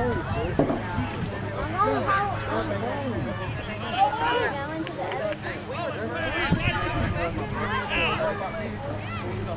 going Thank you.